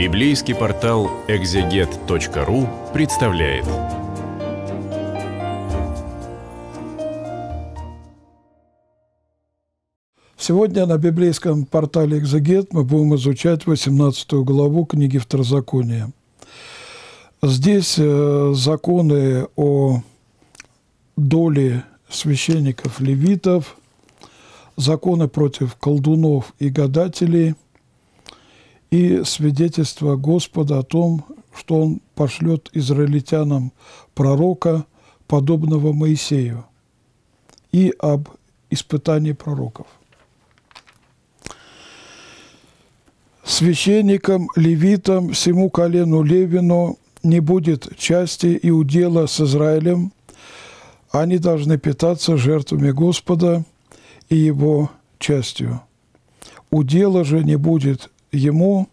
Библейский портал экзегет.ру представляет. Сегодня на библейском портале «Экзегет» мы будем изучать 18 главу книги Второзакония. Здесь э, законы о доле священников-левитов, законы против колдунов и гадателей и свидетельство Господа о том, что Он пошлет израильтянам пророка, подобного Моисею, и об испытании пророков. Священникам, левитам, всему колену Левину не будет части и удела с Израилем, они должны питаться жертвами Господа и Его частью. Удела же не будет ему,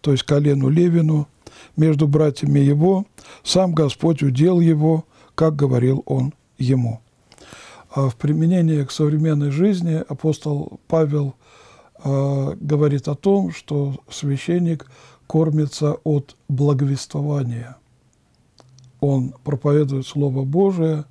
то есть колену Левину, между братьями его, сам Господь удел его, как говорил он ему. А в применении к современной жизни апостол Павел э, говорит о том, что священник кормится от благовествования. Он проповедует Слово Божие,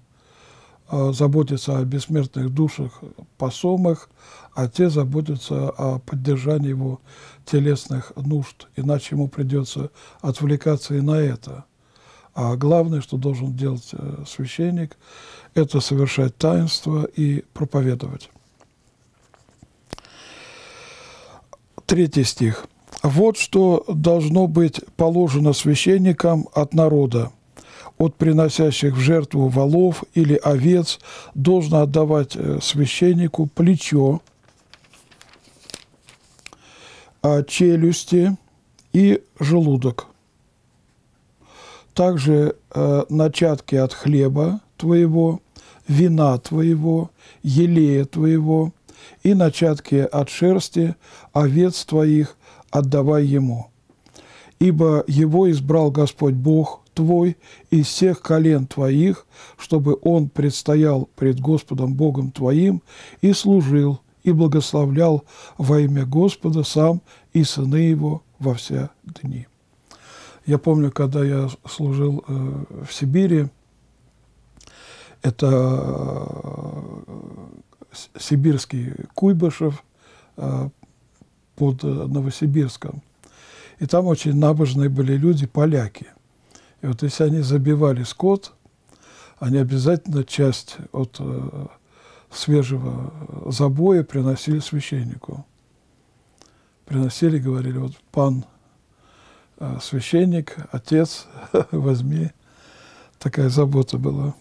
э, заботится о бессмертных душах посомых, а те заботятся о поддержании его телесных нужд, иначе ему придется отвлекаться и на это. А главное, что должен делать э, священник, это совершать таинство и проповедовать. Третий стих. «Вот что должно быть положено священникам от народа. От приносящих в жертву волов или овец должно отдавать э, священнику плечо, а челюсти и желудок. Также э, начатки от хлеба твоего, вина твоего, елея твоего и начатки от шерсти овец твоих отдавай ему. Ибо его избрал Господь Бог твой из всех колен твоих, чтобы он предстоял пред Господом Богом твоим и служил и благословлял во имя Господа сам и сыны его во все дни. Я помню, когда я служил э, в Сибири, это э, сибирский Куйбышев э, под Новосибирском. И там очень набожные были люди, поляки. И вот если они забивали скот, они обязательно часть от свежего забоя приносили священнику. Приносили, говорили, вот пан э, священник, отец, возьми. Такая забота была.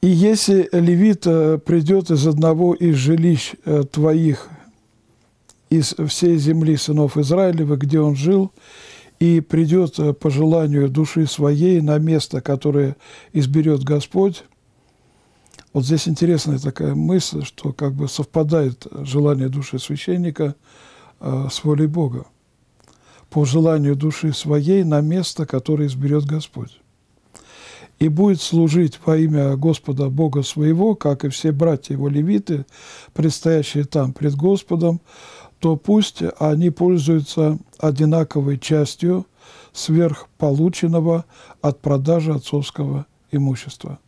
И если левит э, придет из одного из жилищ э, твоих, из всей земли сынов Израилева, где он жил, и придет э, по желанию души своей на место, которое изберет Господь. Вот здесь интересная такая мысль, что как бы совпадает желание души священника э, с волей Бога. По желанию души своей на место, которое изберет Господь. И будет служить во имя Господа Бога своего, как и все братья его левиты, предстоящие там пред Господом, то пусть они пользуются одинаковой частью сверхполученного от продажи отцовского имущества.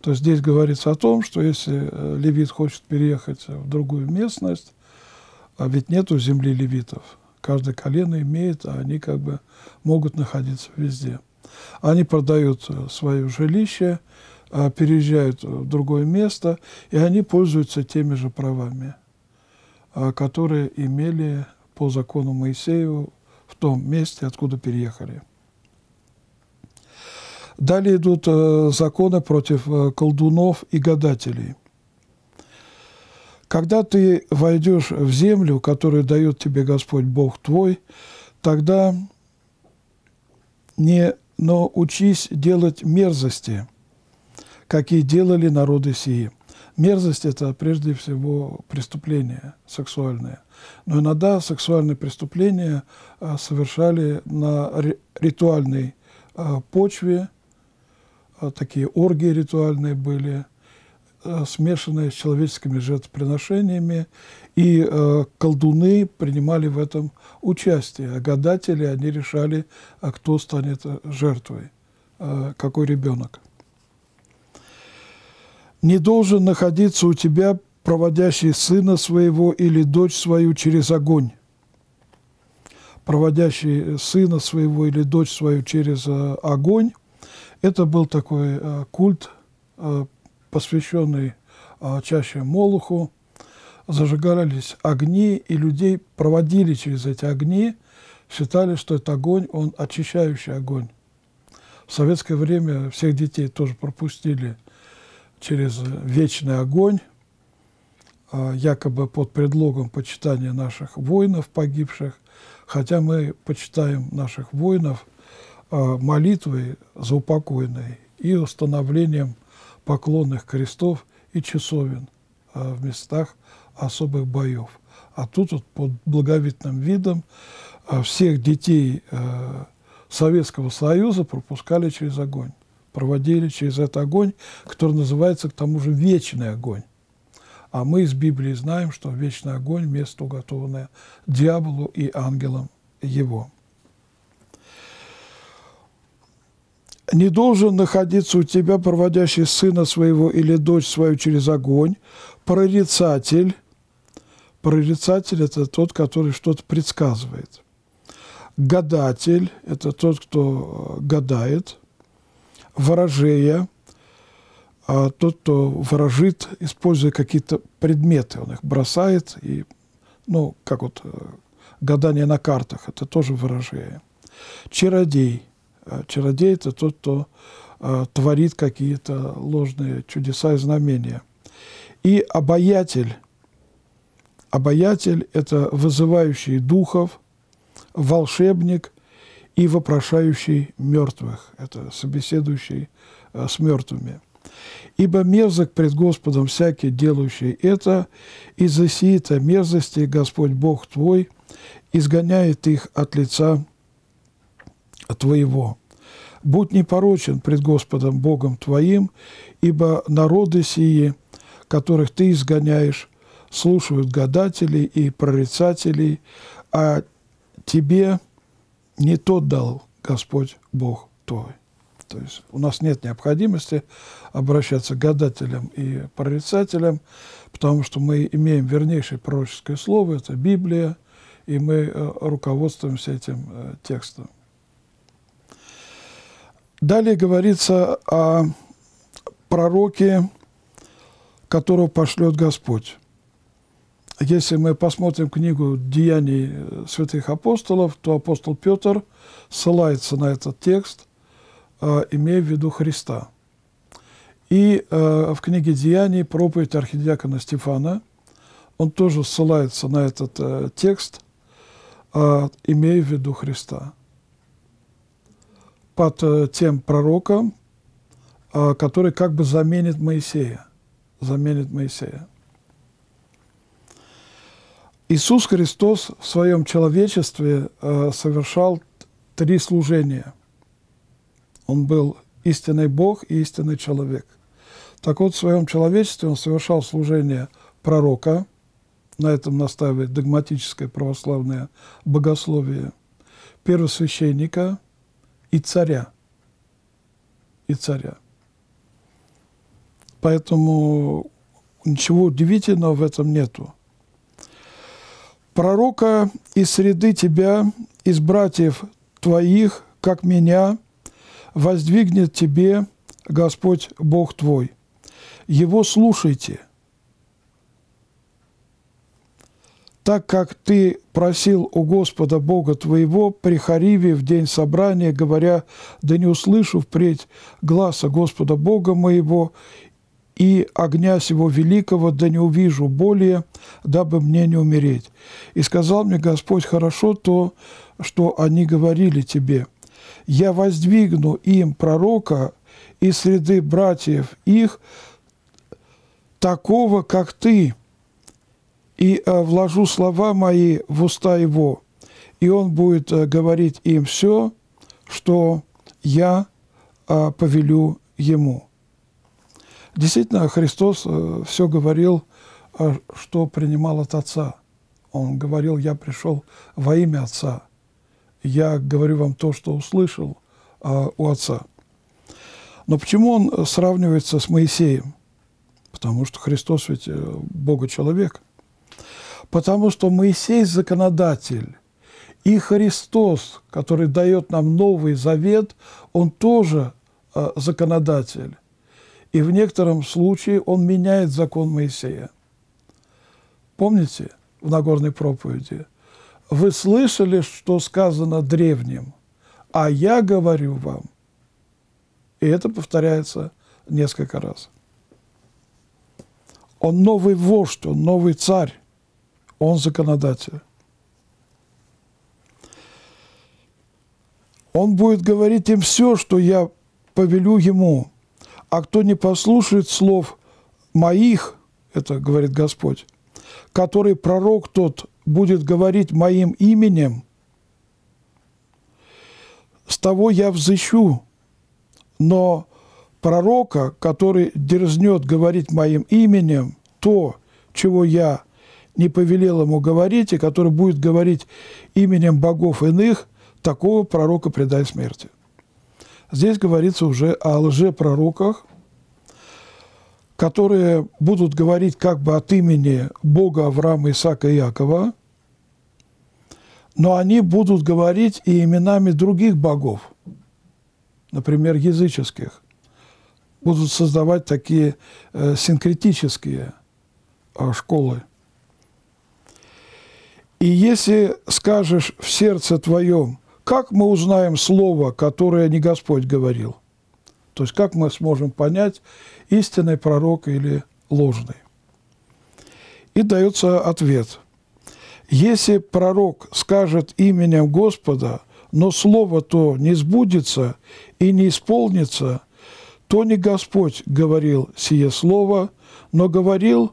То есть здесь говорится о том, что если э, левит хочет переехать в другую местность, а ведь нету земли левитов, каждое колено имеет, а они как бы могут находиться везде. Они продают э, свое жилище, а переезжают в другое место, и они пользуются теми же правами – которые имели по закону Моисею в том месте, откуда переехали. Далее идут э, законы против э, колдунов и гадателей. Когда ты войдешь в землю, которую дает тебе Господь Бог твой, тогда не научись делать мерзости, какие делали народы сии. Мерзость – это прежде всего преступление сексуальное. Но иногда сексуальные преступления а, совершали на ритуальной а, почве, а, такие оргии ритуальные были, смешанные с человеческими жертвоприношениями, и колдуны принимали в этом участие, а гадатели, они решали, кто станет жертвой, какой ребенок. «Не должен находиться у тебя проводящий сына своего или дочь свою через огонь, проводящий сына своего или дочь свою через огонь, это был такой э, культ, э, посвященный э, чаще Молоху. Зажигались огни, и людей проводили через эти огни, считали, что это огонь, он очищающий огонь. В советское время всех детей тоже пропустили через вечный огонь, якобы под предлогом почитания наших воинов погибших, хотя мы почитаем наших воинов – Э, молитвой заупокойной и установлением поклонных крестов и часовен э, в местах особых боев. А тут вот под благовидным видом всех детей Советского Союза пропускали через огонь, проводили через этот огонь, который называется к тому же вечный огонь. А мы из Библии знаем, что вечный огонь – место, уготованное дьяволу и ангелам его – не должен находиться у тебя, проводящий сына своего или дочь свою через огонь, прорицатель. Прорицатель – это тот, который что-то предсказывает. Гадатель – это тот, кто э, гадает. Ворожея – а тот, кто ворожит, используя какие-то предметы. Он их бросает, и, ну, как вот э, гадание на картах – это тоже ворожея. Чародей – а чародей – это тот, кто а, творит какие-то ложные чудеса и знамения. И обаятель. Обаятель – это вызывающий духов, волшебник и вопрошающий мертвых. Это собеседующий а, с мертвыми. Ибо мерзок пред Господом всякий, делающий это, и за сии-то мерзости Господь Бог твой изгоняет их от лица твоего. Будь непорочен пред Господом Богом твоим, ибо народы сии, которых ты изгоняешь, слушают гадателей и прорицателей, а тебе не тот дал Господь Бог твой. То есть у нас нет необходимости обращаться к гадателям и прорицателям, потому что мы имеем вернейшее пророческое слово, это Библия, и мы э, руководствуемся этим э, текстом. Далее говорится о пророке, которого пошлет Господь. Если мы посмотрим книгу «Деяний святых апостолов», то апостол Петр ссылается на этот текст, э, имея в виду Христа. И э, в книге «Деяний» проповедь архидиакона Стефана, он тоже ссылается на этот э, текст, имея в виду Христа под тем пророком, который как бы заменит Моисея. Заменит Моисея. Иисус Христос в своем человечестве э, совершал три служения. Он был истинный Бог и истинный человек. Так вот, в своем человечестве он совершал служение пророка, на этом настаивает догматическое православное богословие, первосвященника – и царя. И царя. Поэтому ничего удивительного в этом нету. Пророка из среды тебя, из братьев твоих, как меня, воздвигнет тебе Господь Бог твой. Его слушайте, так как ты просил у Господа Бога твоего при Хариве в день собрания, говоря, да не услышу впредь гласа Господа Бога моего, и огня сего великого, да не увижу более, дабы мне не умереть. И сказал мне Господь, хорошо то, что они говорили тебе. Я воздвигну им пророка из среды братьев их, такого, как ты, и э, вложу слова мои в уста его, и он будет э, говорить им все, что я э, повелю ему. Действительно, Христос э, все говорил, э, что принимал от Отца. Он говорил, я пришел во имя Отца. Я говорю вам то, что услышал э, у Отца. Но почему он сравнивается с Моисеем? Потому что Христос ведь Бога-человек. Потому что Моисей – законодатель. И Христос, который дает нам Новый Завет, он тоже законодатель. И в некотором случае он меняет закон Моисея. Помните в Нагорной проповеди? Вы слышали, что сказано древним, а я говорю вам. И это повторяется несколько раз. Он новый вождь, он новый царь, он законодатель. Он будет говорить им все, что я повелю ему – а кто не послушает слов моих, это говорит Господь, который пророк тот будет говорить моим именем, с того я взыщу. Но пророка, который дерзнет говорить моим именем то, чего я не повелел ему говорить, и который будет говорить именем богов иных, такого пророка предай смерти. Здесь говорится уже о лжепророках, которые будут говорить как бы от имени Бога Авраама, Исаака и Якова, но они будут говорить и именами других богов, например, языческих. Будут создавать такие э, синкретические э, школы. И если скажешь в сердце твоем – как мы узнаем слово, которое не Господь говорил? То есть как мы сможем понять, истинный пророк или ложный? И дается ответ. Если пророк скажет именем Господа, но слово то не сбудется и не исполнится, то не Господь говорил сие слово, но говорил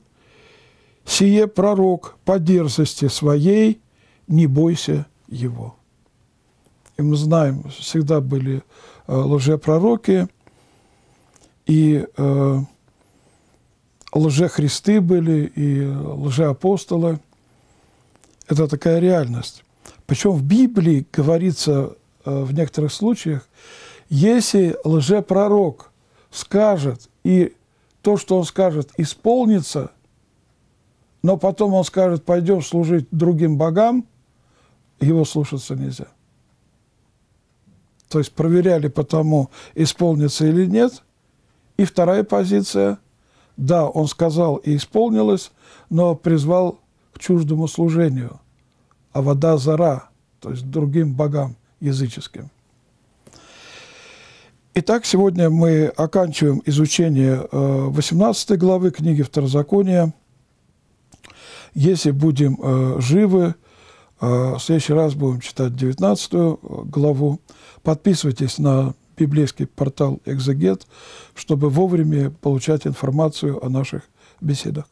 сие пророк по дерзости своей, не бойся его. Мы знаем, всегда были э, лжепророки, и э, лжехристы были, и лжеапостолы. Это такая реальность. Причем в Библии говорится э, в некоторых случаях, если лжепророк скажет, и то, что он скажет, исполнится, но потом он скажет, пойдем служить другим богам, его слушаться нельзя. То есть проверяли по тому, исполнится или нет. И вторая позиция, да, он сказал и исполнилось, но призвал к чуждому служению, а вода зара, то есть другим богам языческим. Итак, сегодня мы оканчиваем изучение 18 э, главы книги Второзакония. Если будем э, живы, в следующий раз будем читать 19 главу. Подписывайтесь на библейский портал «Экзегет», чтобы вовремя получать информацию о наших беседах.